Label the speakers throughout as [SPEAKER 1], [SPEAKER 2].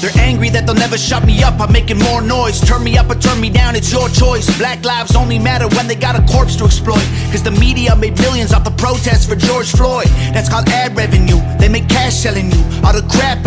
[SPEAKER 1] They're angry that they'll never shut me up. I'm making more noise. Turn me up or turn me down, it's your choice. Black lives only matter when they got a corpse to exploit. Cause the media made millions off the protests for George Floyd. That's called ad revenue. They make cash selling you all the crap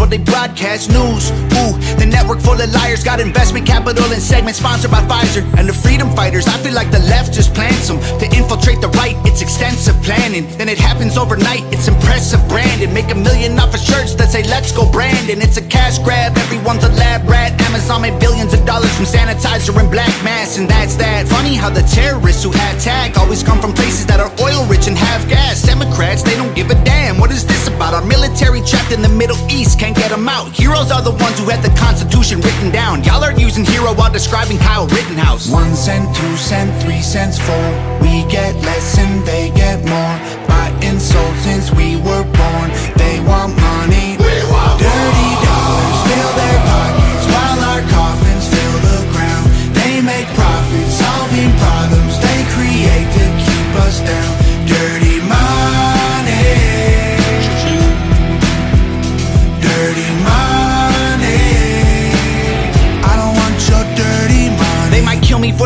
[SPEAKER 1] while they broadcast news. Ooh, the network full of liars got investment capital and segments sponsored by Pfizer. And the freedom fighters, I feel like the left just plants them to infiltrate the right. It's extensive planning. Then it happens overnight. It's impressive branding. Make a million off of shirts that say let's go Brandon. It's a cash grab. Everyone's a lab rat. Amazon made billions of dollars from sanitizer and black mass, and that's that. Funny how the terrorists who attack always come from places that are oil rich and have gas. Democrats, they don't give a military trapped in the Middle East can't get them out. Heroes are the ones who had the Constitution written down. Y'all are using hero while describing Kyle Rittenhouse.
[SPEAKER 2] One cent, two cent, three cents, four. We get less and they get more.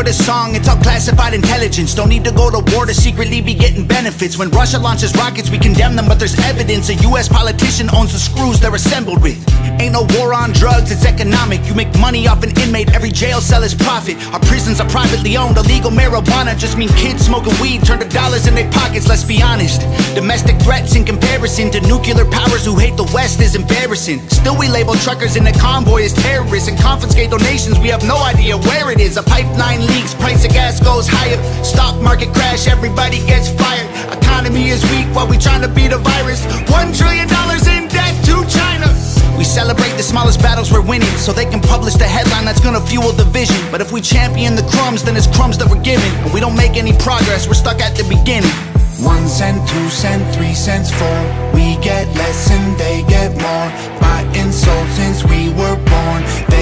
[SPEAKER 1] This song, it's all classified intelligence. Don't need to go to war to secretly be getting benefits. When Russia launches rockets, we condemn them, but there's evidence. A US politician owns the screws they're assembled with. Ain't no war on drugs, it's economic. You make money off an inmate, every jail cell is profit. Our prisons are privately owned, illegal marijuana just mean kids smoking weed turn to dollars in their pockets, let's be honest. Domestic threats in comparison to nuclear powers who hate the West is embarrassing. Still, we label truckers in the convoy as terrorists and confiscate donations. We have no idea where it is. A pipeline leaks, price of gas goes higher. Stock market crash, everybody gets fired. Economy is weak while we trying to beat a virus. One trillion dollars in debt to China. We celebrate the smallest battles we're winning so they can publish the headline that's gonna fuel the vision. But if we champion the crumbs, then it's crumbs that we're given. And we don't make any progress, we're stuck at the beginning.
[SPEAKER 2] One cent, two cent, three cents, four. We get less and they get more. By insult since we were born.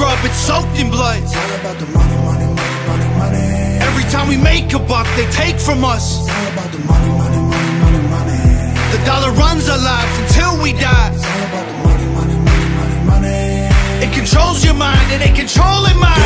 [SPEAKER 2] grub, it's soaked in blood. It's all about the money, money, money, money, money. Every
[SPEAKER 1] time we make a buck, they take from us.
[SPEAKER 2] It's all about the money, money, money, money, money.
[SPEAKER 1] The dollar runs our lives until we die.
[SPEAKER 2] It's all about the money, money, money, money, money.
[SPEAKER 1] It controls your mind and it controls mine.